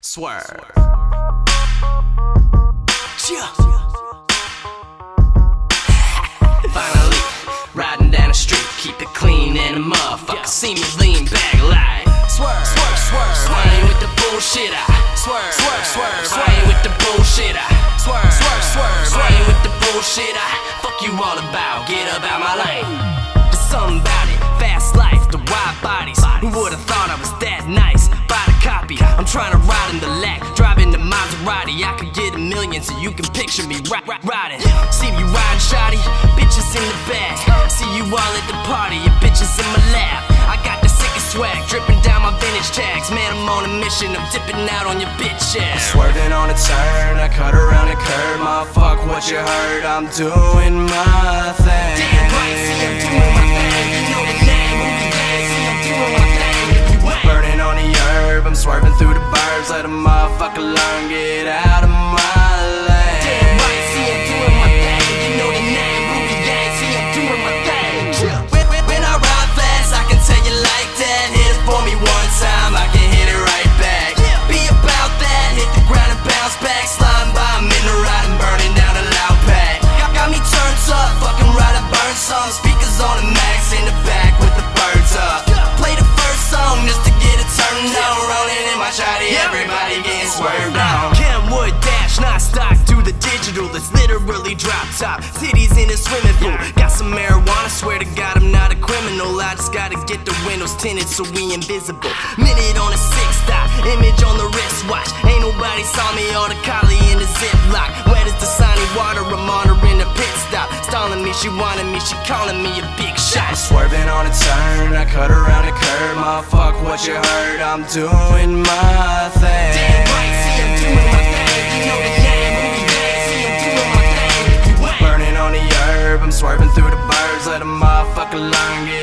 Swerve. Yeah. Finally, riding down the street, keep it clean and a motherfucker see me lean back like swerve, swerve, swerve. Swing with the bullshit, I swerve, swerve, swerve. Swing with the bullshit, I swerve, swerve, swerve. Swing with the bullshit, I fuck you all about. Get up out my lane. There's something about it, fast life, the wide bodies. Who would've thought I was that nice? Buy the copy. I'm trying to ride in the lack, driving the Maserati. I could get a million so you can picture me ri- riding. See me riding shoddy, bitches in the back. See you all at the party, your bitches in my lap. I got the sickest swag, dripping down my vintage tags. Man, I'm on a mission, I'm dipping out on your bitch ass. Swerving on a turn, I cut around the curb. My fuck what you heard, I'm doing my thing. Damn right, see I'm doing my thing. Motherfucker learn, everybody getting. Kenwood dash, not stock, do the digital. It's literally drop top. Titties in a swimming pool. Got some marijuana, swear to God, I'm not a criminal. I just gotta get the windows tinted so we invisible. Minute on a six dot, image on the wristwatch. Ain't nobody saw me on the collie in the ziplock. Wet as the sunny water, I'm on her in the pit stop. Stalling me, she wanted me, she calling me a big shot. Swerving on a turn, I cut around the curb. My fuck what you heard, I'm doing my thing. Burning on the herb, I'm swerving through the burbs. Let a motherfucker learn, get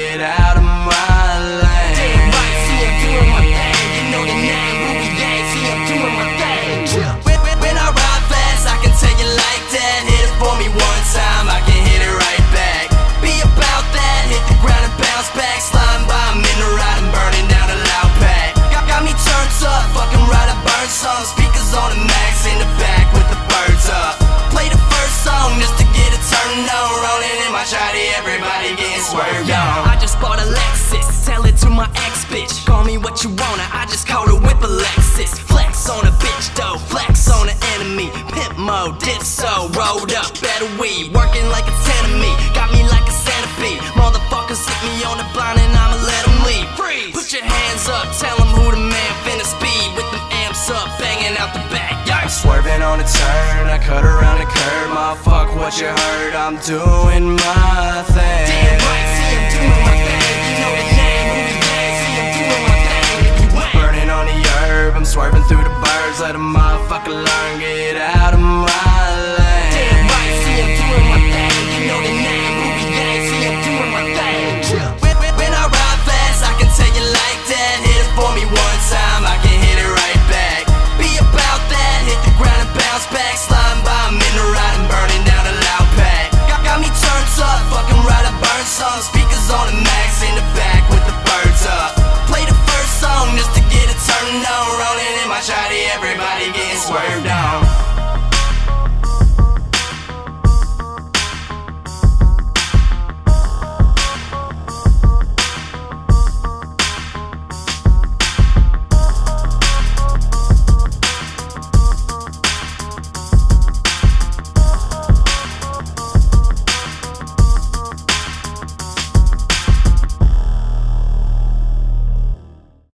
everybody getting swerved on. I just bought a Lexus, tell it to my ex bitch. Call me what you wanna, I just called her whip a Lexus. Flex on a bitch though, flex on an enemy. Pimp mode, dip so, rolled up, better weed. Working like a ten of me, got me like a centipede. Motherfuckers on a turn, I cut around the curb. My fuck what you heard, I'm doing my thing. Damn right, see I'm doing my thing. You know the name, movie gang, see I'm doing my thing. If you ain't, Burning on the herb, I'm swerving through the burbs. Let a motherfucker learn, get I'm in the